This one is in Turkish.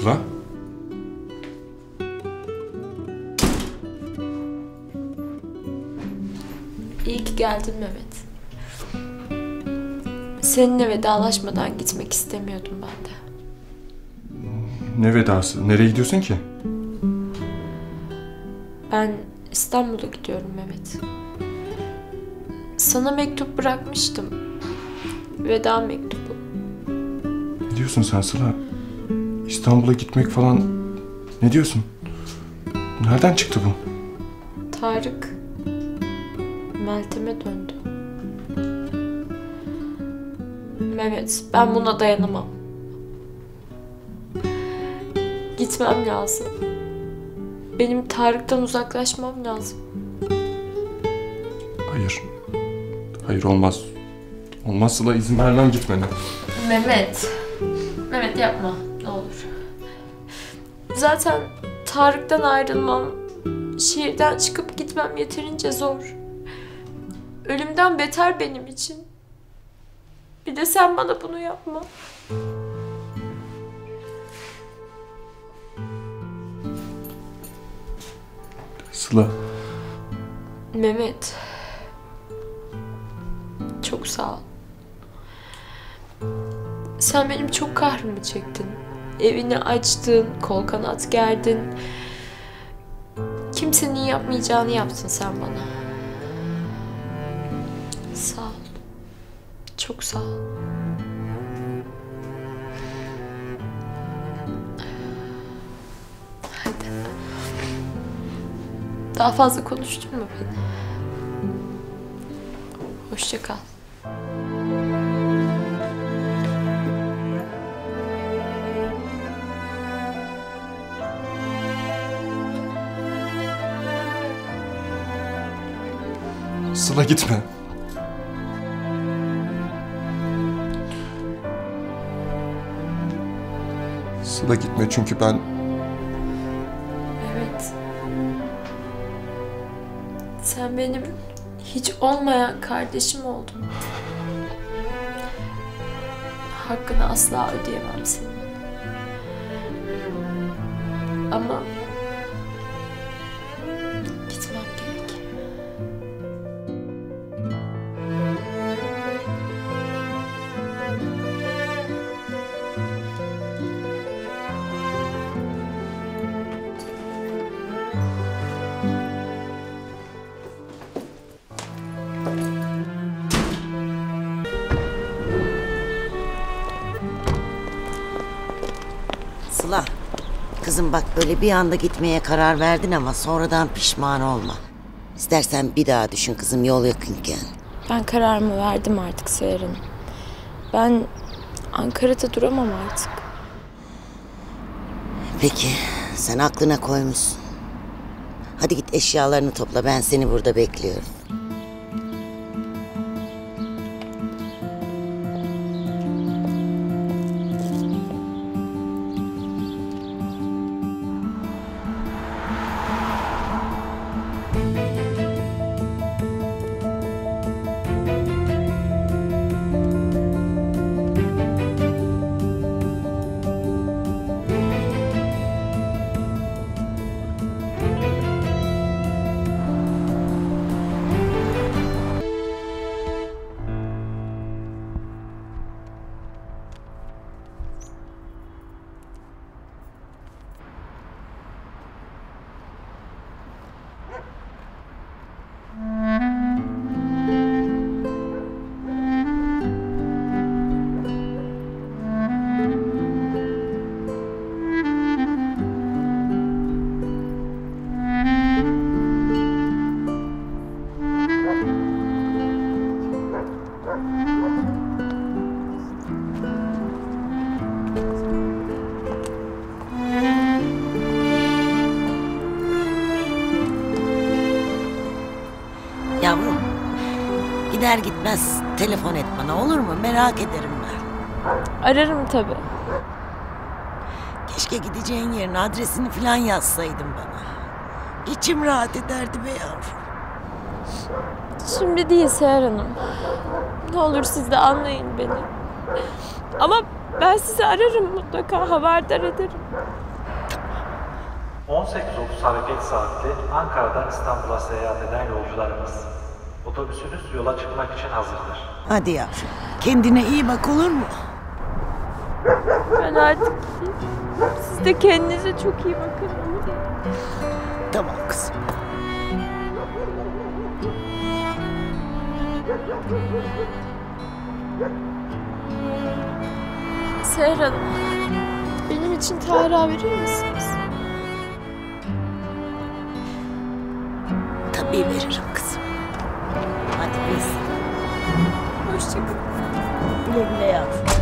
Sıla? İyi ki geldin Mehmet. Seninle vedalaşmadan gitmek istemiyordum ben de. Ne vedası? Nereye gidiyorsun ki? Ben İstanbul'a gidiyorum Mehmet. Sana mektup bırakmıştım. Veda mektubu. Ne diyorsun sen Sıla? İstanbul'a gitmek falan... Ne diyorsun? Nereden çıktı bu? Tarık Meltem'e döndü. Mehmet, ben buna dayanamam. Gitmem lazım. Benim Tarık'tan uzaklaşmam lazım. Hayır. Hayır olmaz. Olmaz Sıla izin vermem gitmene. Mehmet. Mehmet yapma. Zaten Tarık'tan ayrılmam, şehirden çıkıp gitmem yeterince zor. Ölümden beter benim için. Bir de sen bana bunu yapma. Sıla. Mehmet. Çok sağ ol. Sen benim çok kahrımı çektin. Evini açtın, kol kanat gerdin. Kimsenin yapmayacağını yaptın sen bana. Sağ ol. Çok sağ ol. Hadi. Daha fazla konuşturma beni. Hoşça kal. Sıla gitme. Sıla gitme çünkü ben Evet. Sen benim hiç olmayan kardeşim oldun. Hakkını asla ödeyemem senin. Ama Sıla. Kızım bak böyle bir anda gitmeye karar verdin ama sonradan pişman olma. İstersen bir daha düşün kızım yol yakınken. Ben kararımı verdim artık Seher Hanım. Ben Ankara'da duramam artık. Peki sen aklına koymuşsun. Hadi git eşyalarını topla ben seni burada bekliyorum. Yavrum gider gitmez telefon et bana olur mu? Merak ederim ben. Ararım tabii. Keşke gideceğin yerin adresini falan yazsaydın bana. İçim rahat ederdi be yavrum. Şimdi değil Seher Hanım. Ne olur siz de anlayın beni. Ama ben sizi ararım mutlaka haberdar ederim. 18.30 hareket saatli Ankara'dan İstanbul'a seyahat eden yolcularımız. Otobüsünüz yola çıkmak için hazırdır. Hadi yavrum. Kendine iyi bak olur mu? Ben artık siz de kendinize çok iyi bakın. Tamam kızım. Seher Hanım, benim için Tahra verir misiniz? Tabii veririm kızım. Hadi biz. Hoşçakalın. Güle güle yavrum.